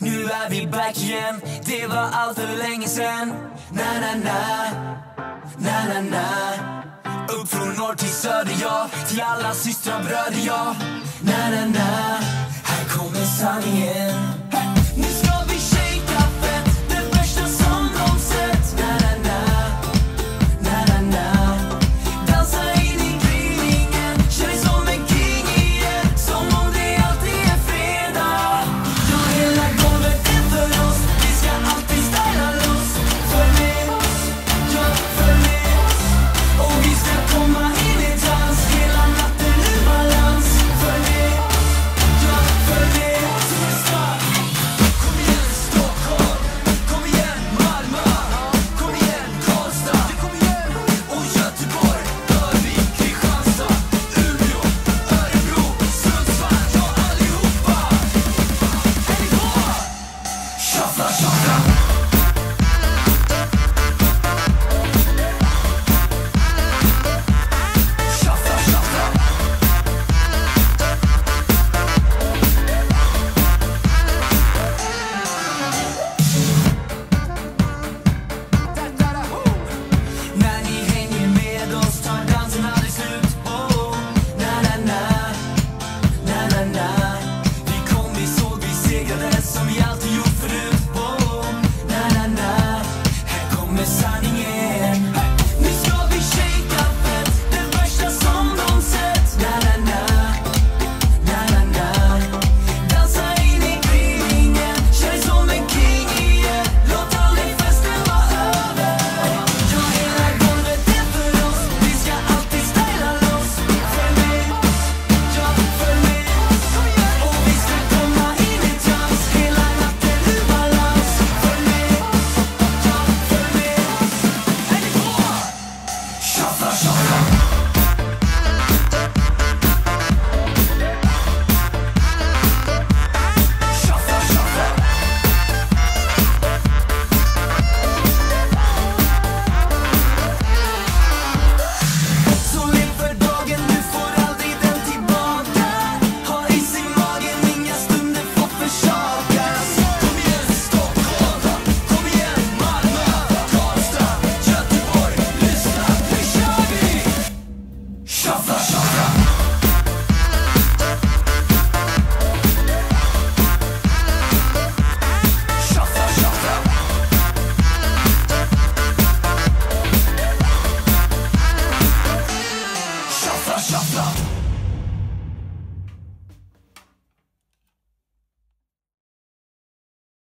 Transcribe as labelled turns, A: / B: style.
A: Nu är vi back igen. Det var allt för länge sen Na na na. Na na na. Upp från norr till söder ja. Till alla systrar och bröder ja. Na na na. Här kommer sanningen. miss